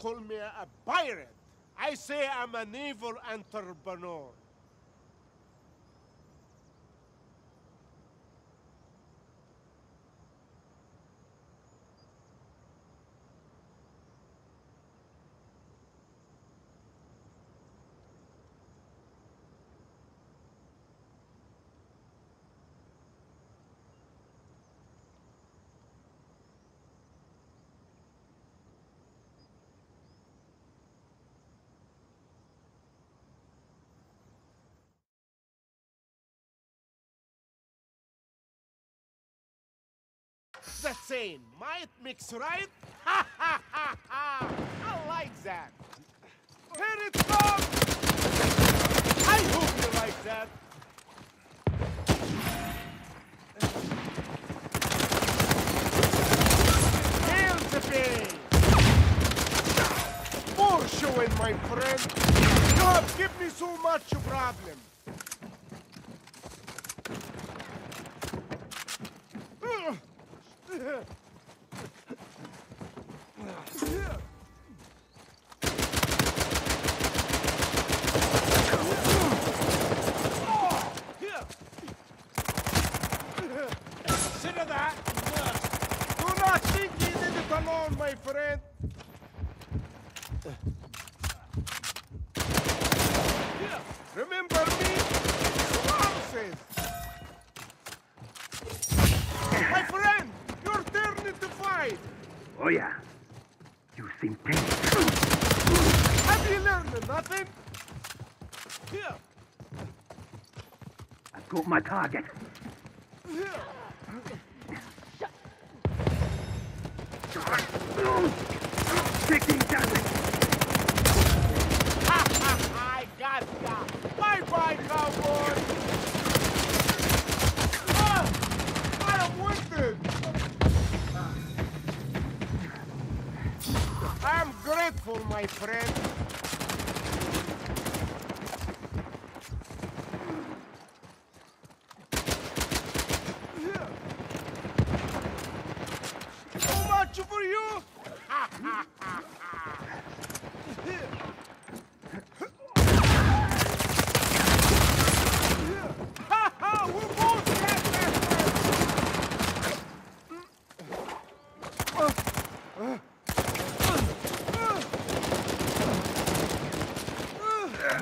call me a pirate. I say I'm an evil entrepreneur. The saying, might mix right? Ha ha ha ha! I like that. Here it comes! I hope you like that. Hail the bay! More showing, my friend. You have given me so much problem. Consider. Remember me? Promises. My friend, your turn to. Oh yeah. You seem tense. Have you learned nothing? Here. I've got my target. Taking damage. Ha ha ha! I got ya! Bye bye, cowboy! Ah! I am wounded! Am grateful, my friend. So much for you! Ha ha ha ha! Ha ha! We both get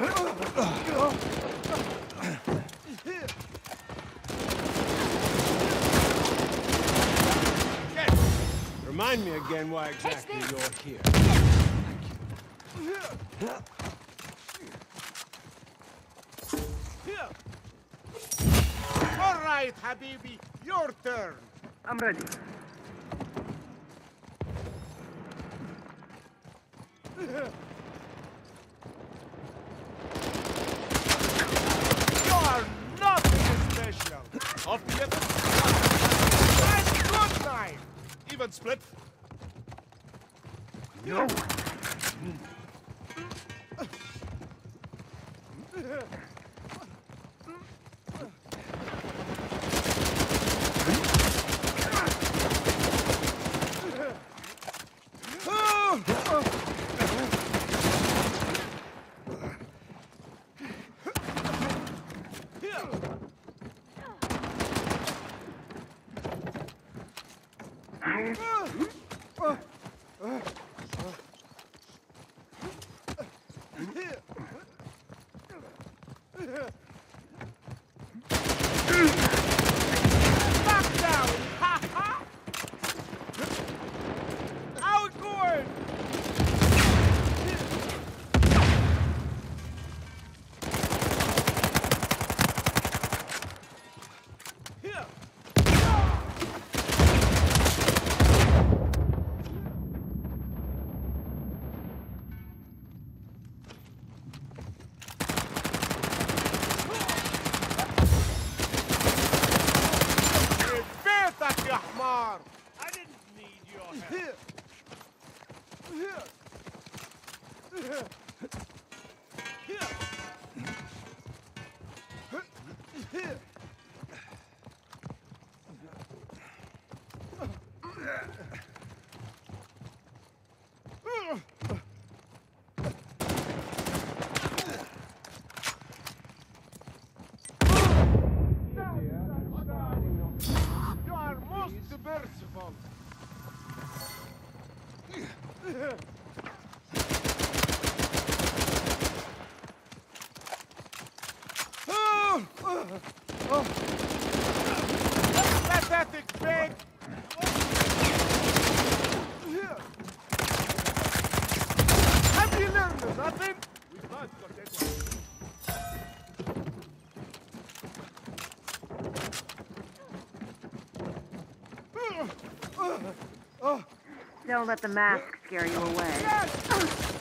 that! Remind me again why exactly you're here. All right, Habibi, your turn. I'm ready. You Auf Bier. That's good time. Even split. No. Yeah. Here! Oh, Have you learned nothing? Don't let the mask scare you away. Yes!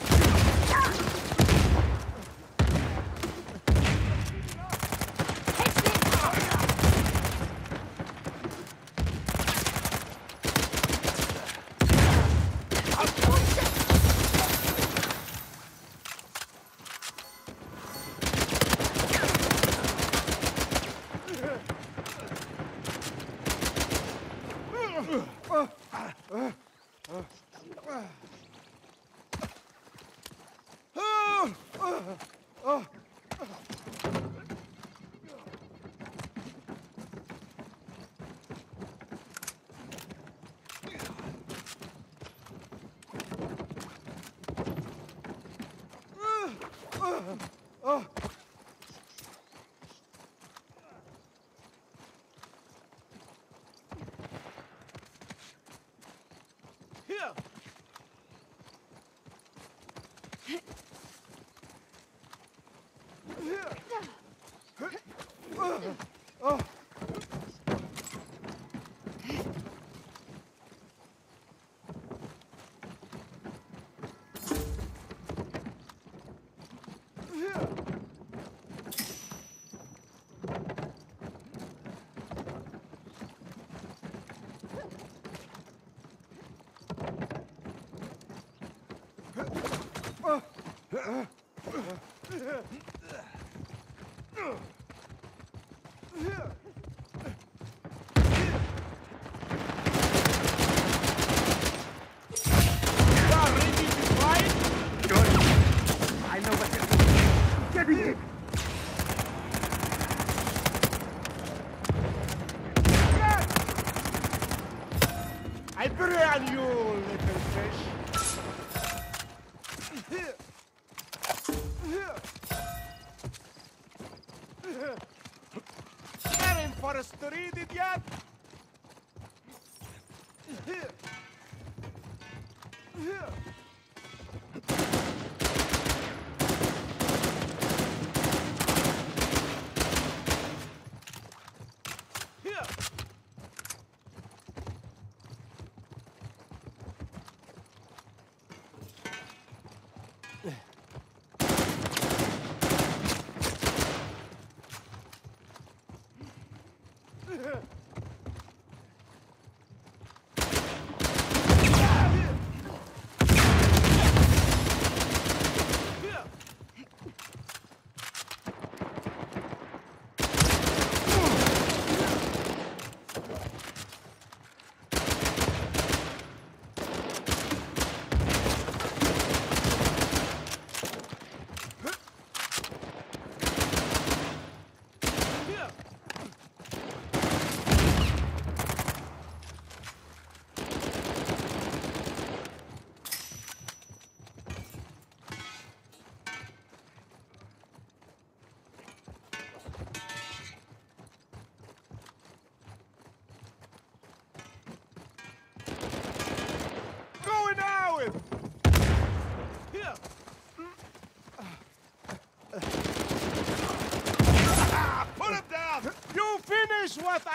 Here. You are ready to fight? I know what to do. Getting it. I prey on you, little fish. Getting for a street, idiot? Here.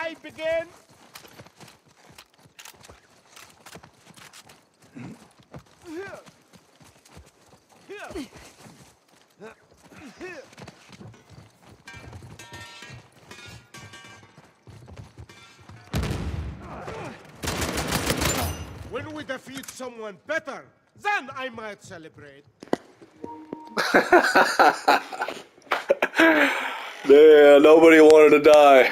I! Here! When we defeat someone better, then I might celebrate. Yeah, nobody wanted to die.